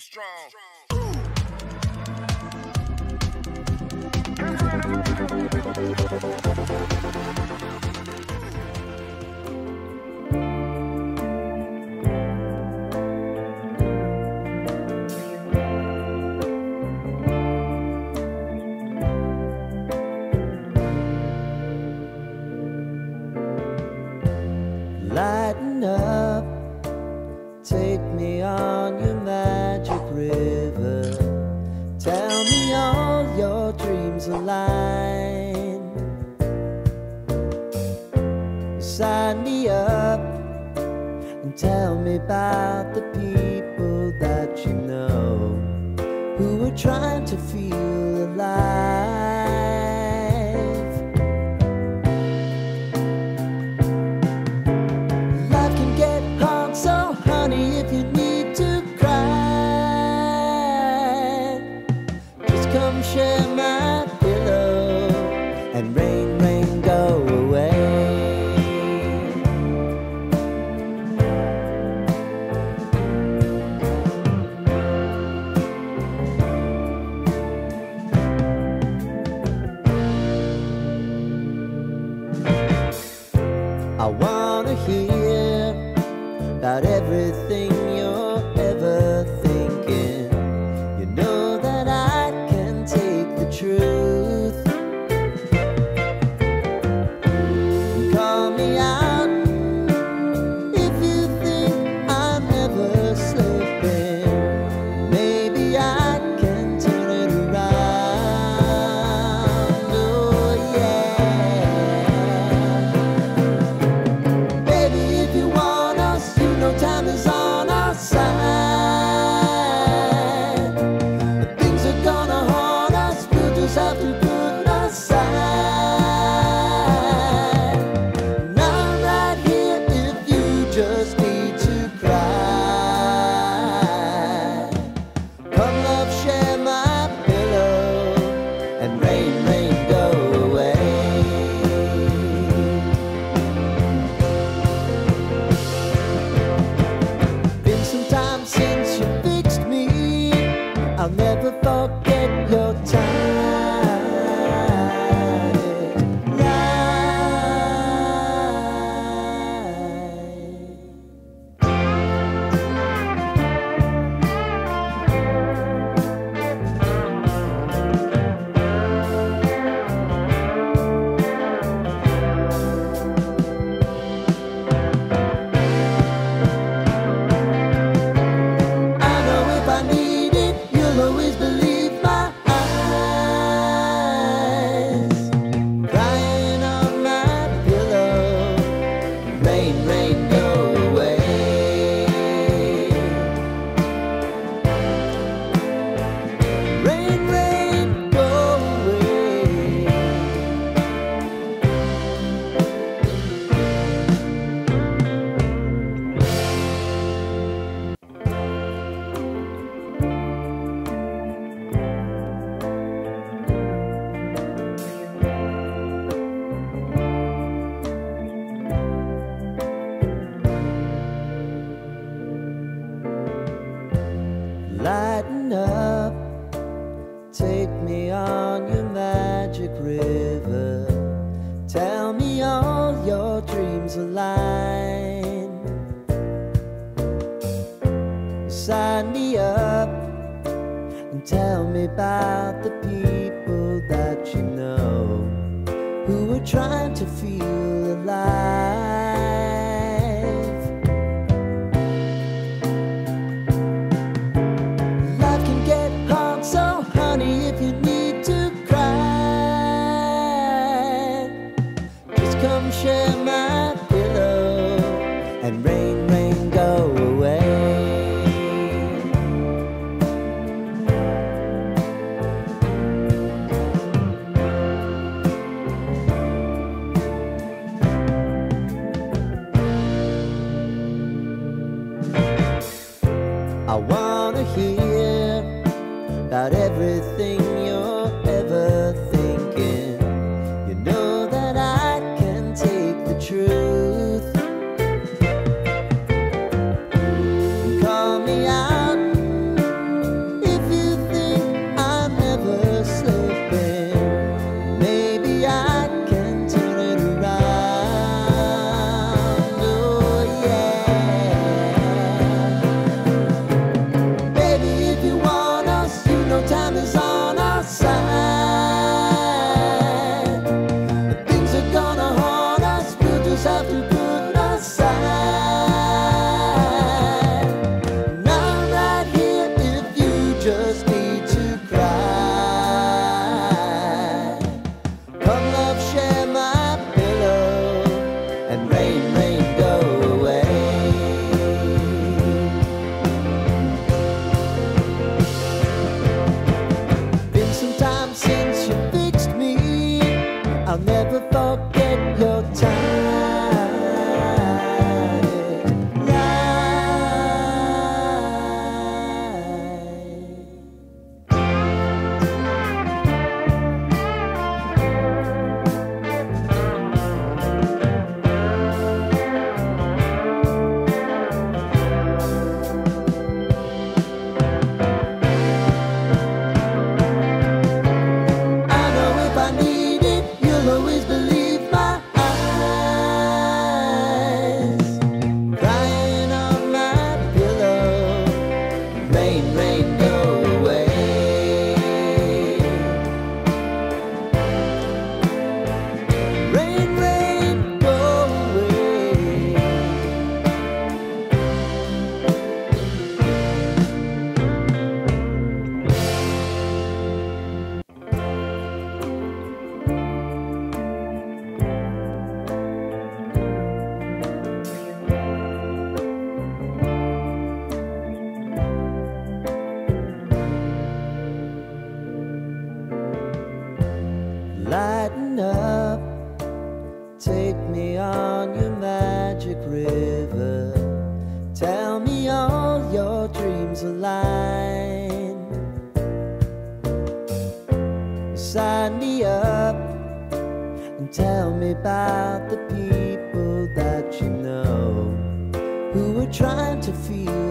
be strong. strong. trying to feel alive. I never thought Tell me about the people that you know who are trying to feel alive. everything. Lighten up, take me on your magic river. Tell me all your dreams align. Sign me up and tell me about the people that you know who are trying to feel